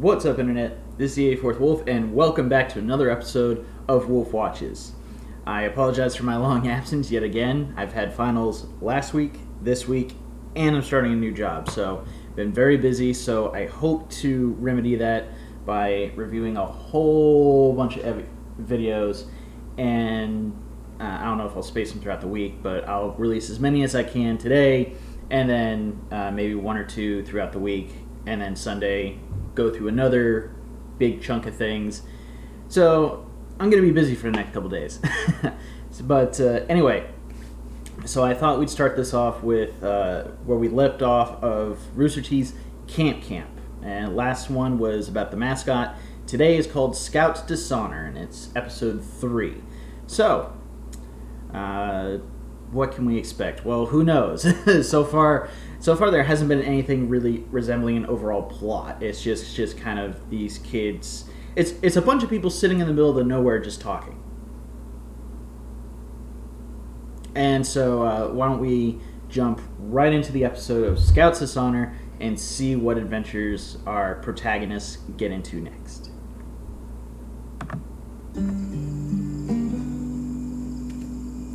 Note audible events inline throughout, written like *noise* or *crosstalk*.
What's up, Internet? This is the 84th Wolf, and welcome back to another episode of Wolf Watches. I apologize for my long *laughs* absence yet again. I've had finals last week, this week, and I'm starting a new job, so been very busy. So I hope to remedy that by reviewing a whole bunch of videos, and uh, I don't know if I'll space them throughout the week, but I'll release as many as I can today, and then uh, maybe one or two throughout the week, and then Sunday go through another big chunk of things. So I'm gonna be busy for the next couple days. *laughs* but uh, anyway, so I thought we'd start this off with uh, where we left off of Rooster Teeth's Camp Camp, and last one was about the mascot. Today is called Scouts Dishonor, and it's episode three. So, uh, what can we expect? Well, who knows? *laughs* so far, so far there hasn't been anything really resembling an overall plot. It's just just kind of these kids. It's it's a bunch of people sitting in the middle of the nowhere just talking. And so, uh, why don't we jump right into the episode of Scouts Dishonor and see what adventures our protagonists get into next.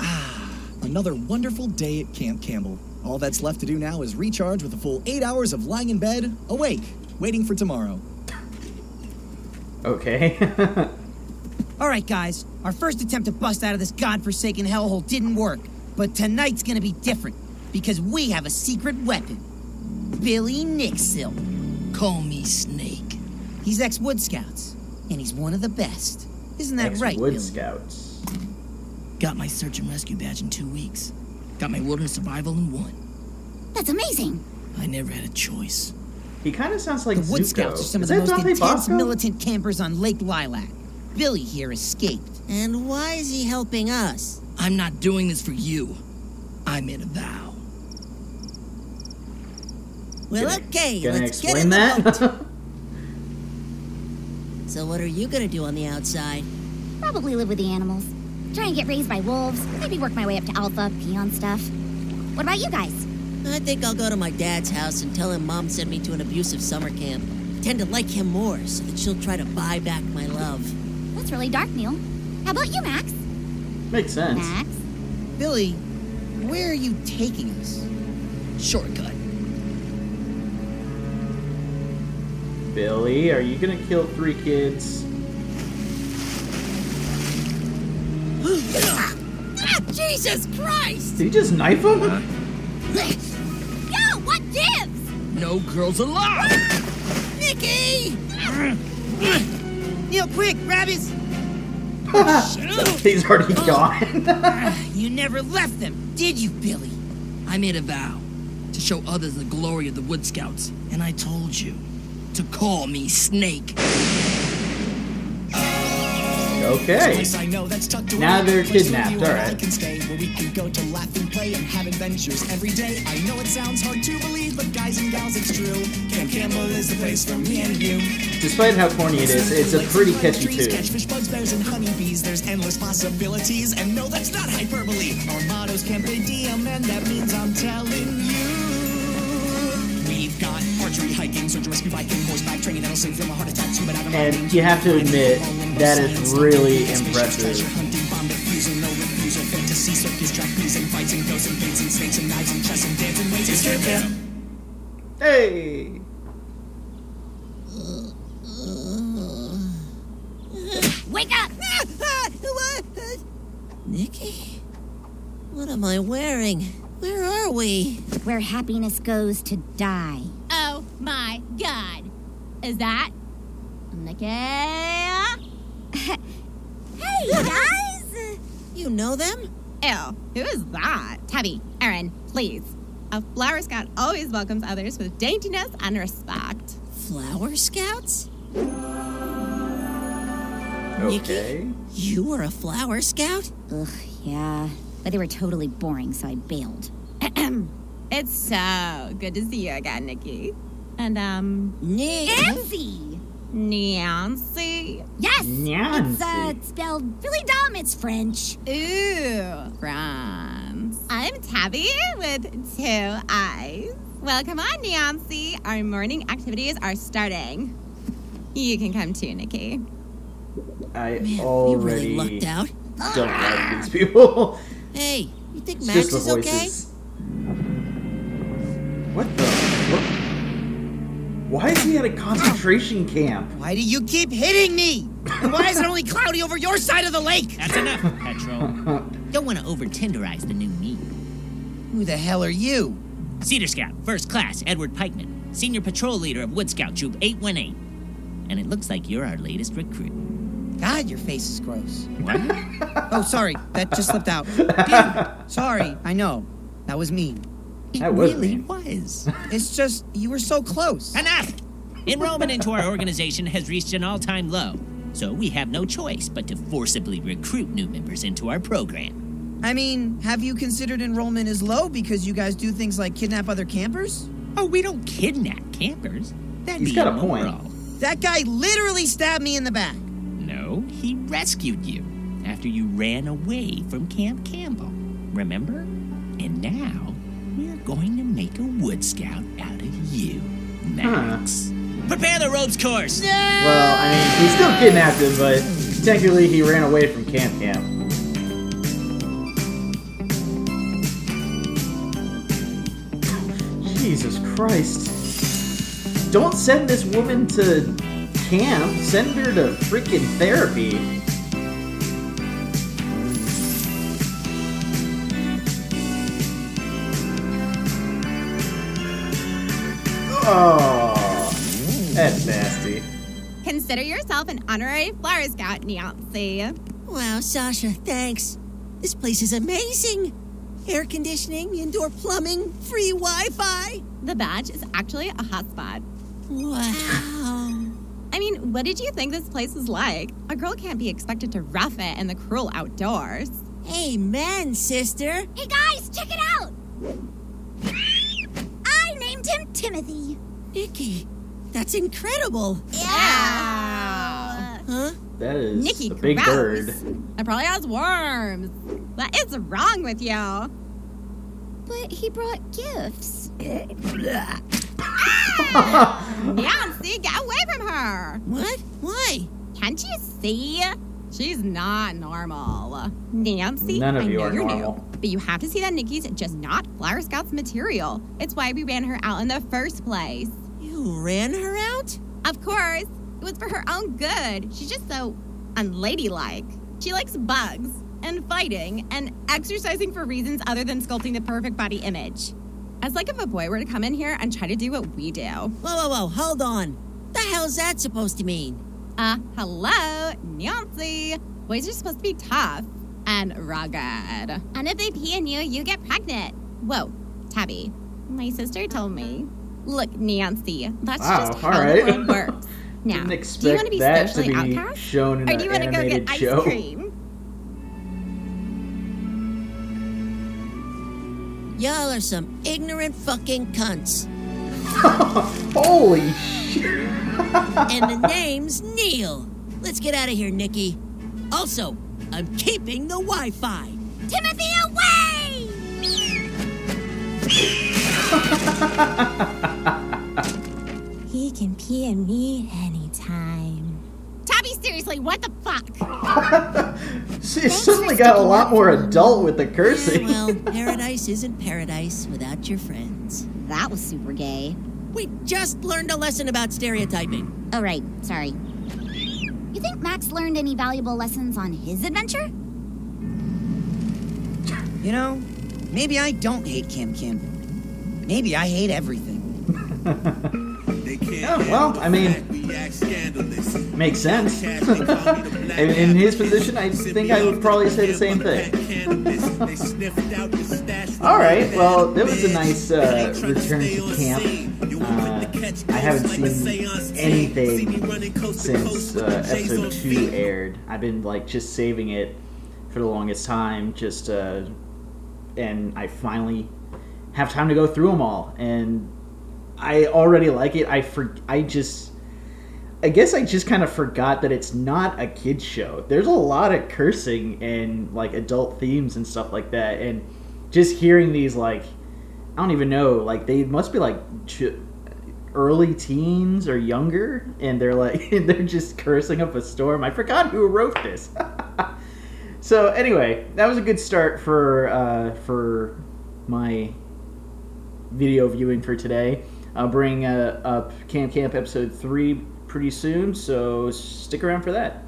Ah, another wonderful day at Camp Campbell. All that's left to do now is recharge with a full eight hours of lying in bed, awake, waiting for tomorrow. Okay. *laughs* All right, guys. Our first attempt to bust out of this godforsaken hellhole didn't work. But tonight's gonna be different because we have a secret weapon. Billy Nixil. Call me Snake. He's ex Wood Scouts, and he's one of the best. Isn't that right, Wood Billy? Scouts. Got my search and rescue badge in two weeks. Got my wilderness survival in one. That's amazing. I never had a choice. He kind of sounds like The Wood Zuko. Scouts are some Is of the most Dante intense Bosco? militant campers on Lake Lilac. Billy here escaped. And why is he helping us? I'm not doing this for you. I made a vow. Well, Gonna- okay, Gonna let's get explain in the that? boat. *laughs* So what are you gonna do on the outside? Probably live with the animals. Try and get raised by wolves. Maybe work my way up to alpha, peon stuff. What about you guys? I think I'll go to my dad's house and tell him mom sent me to an abusive summer camp. Tend to like him more so that she'll try to buy back my love. That's really dark, Neil. How about you, Max? Makes sense. Max? Billy, where are you taking us? Shortcut. Billy, are you gonna kill three kids? Jesus Christ! Did he just knife him? *laughs* Yo, what gives? No girls allowed! Nikki! *laughs* Neil, quick, grab his. *laughs* He's already gone. You never left them, did you, Billy? I made a vow to show others the glory of the Wood Scouts, and I told you to call me Snake. Okay. I know that's tucked away. Now they're kidnapped, you I alright. can stay, where we can go to laugh and play and have adventures every day. I know it sounds hard to believe, but guys and gals, it's true. Camp Campbell is the place for me and you. Despite how corny it is, it's a pretty catchy tune. Catch fish, bugs, bears, and honeybees. There's endless possibilities, and no, that's not hyperbole. Our motto's Diem, and that means I'm telling you. We've got archery, hiking, search and rescue, biking, horseback training that'll save from a heart attack. Scuba diving, And you have to admit, that is really impressive. treasure hunting, bomb defusal, no refusal, fantasy, circus, trapeze, and fights, and ghosts, and fates, and snakes, and knives, and chess, and dancing ways. It's Camp Camp. Hey. Wake up! *laughs* Nikki? What am I wearing? Where are we? Where happiness goes to die. My god. Is that Nikki? *laughs* Hey, *laughs* guys! You know them? Ew, who is that? Tabii, Erin, please. A flower scout always welcomes others with daintiness and respect. Flower Scouts? Okay. You were a Flower Scout? Ugh, yeah. But they were totally boring, so I bailed. *clears throat* It's so good to see you again, Nikki. And, um, Nancy! Nancy. Yes! Nancy. It's, uh, Nancy. spelled really dumb. It's French. Ooh, France. I'm Tabii with two eyes. Well, come on, Nancy. Our morning activities are starting. You can come too, Nikki. I Man, already you really lucked out. don't *laughs* like these people. Hey, you think It's Max just the is okay? What the? What? Why is he at a concentration camp? Why do you keep hitting me? And why is it only cloudy over your side of the lake? That's enough, Petrol. *laughs* Don't want to over tenderize the new meat. Who the hell are you? Cedar Scout, First Class, Edward Pikeman, Senior Patrol Leader of Wood Scout Troop 818. And it looks like you're our latest recruit. God, your face is gross. What? Oh, sorry, that just slipped out. Dude, *laughs* sorry, I know. That was mean. It That was really mean. was. *laughs* It's just, you were so close. Enough! Enrollment into our organization has reached an all time low, so we have no choice but to forcibly recruit new members into our program. I mean, have you considered enrollment is low because you guys do things like kidnap other campers? Oh, we don't kidnap campers. That'd He's be got a immoral. point. That guy literally stabbed me in the back. No, he rescued you after you ran away from Camp Campbell. Remember? And now we're going to make a Wood Scout out of you, Max. Prepare the ropes course. Well, I mean, he still kidnapped him, but technically he ran away from camp camp. Jesus Christ. Don't send this woman to camp. Send her to freaking therapy. Oh, that's nasty. Consider yourself an honorary Flower Scout, Nancy. Wow, Sasha, thanks. This place is amazing. Air conditioning, indoor plumbing, free Wi-Fi. The badge is actually a hotspot. Wow. I mean, what did you think this place was like? A girl can't be expected to rough it in the cruel outdoors. Amen, sister. Hey guys, check it out! I named him Timothy. Nikki, that's incredible. Yeah. Huh? That is Nikki, a big gross. bird. It probably has worms. What is wrong with you? But he brought gifts. Ah! *laughs* Nancy, get away from her. What? Why? Can't you see? She's not normal. Nancy, None of I you know are you're normal. new, but you have to see that Nikki's just not Flower Scout's material. It's why we ran her out in the first place. You ran her out? Of course, it was for her own good. She's just so unladylike. She likes bugs and fighting and exercising for reasons other than sculpting the perfect body image. As like if a boy were to come in here and try to do what we do. Whoa, whoa, whoa, hold on. The hell's that supposed to mean? Uh, hello, Nancy. Boys are supposed to be tough and rugged. And if they pee in you, you get pregnant. Whoa, Tabii. My sister told me. Look, Nancy, that's Wow, just all how right. the world works. *laughs* Now, Didn't do you want to be that to be outcast? shown in Or do you want to go animated get ice show. cream? Y'all are some ignorant fucking cunts. *laughs* Holy shit! and the name's Neil. Let's get out of here, Nikki. Also, I'm keeping the Wi-Fi. Timothy, away! *laughs* He can pee in me anytime. Tabii, seriously, what the fuck? *laughs* She suddenly got a lot more adult with the Yeah, cursing. well, *laughs* paradise isn't paradise without your friends. That was super gay. We just learned a lesson about stereotyping. Oh, right. Sorry. You think Max learned any valuable lessons on his adventure? You know, maybe I don't hate Camp Campbell. Maybe I hate everything. *laughs* Yeah, well, I mean, makes sense. *laughs* in, his position, I think I would probably say the same thing. *laughs* All right, well, that was a nice uh, return to camp. Uh, I haven't seen anything since uh, episode two aired. I've been like just saving it for the longest time, just uh, and I finally have time to go through them all, and I already like it. I for I just. I guess I just kind of forgot that it's not a kids show. There's a lot of cursing and like adult themes and stuff like that, and just hearing these like I don't even know like they must be like early teens or younger, and they're like *laughs* they're just cursing up a storm. I forgot who wrote this. *laughs* so anyway, that was a good start for uh, for my video viewing for today. I'll bring uh, up Camp Camp episode three pretty soon, so stick around for that.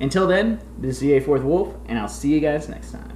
Until then, this is the A Fourth Wolf, and I'll see you guys next time.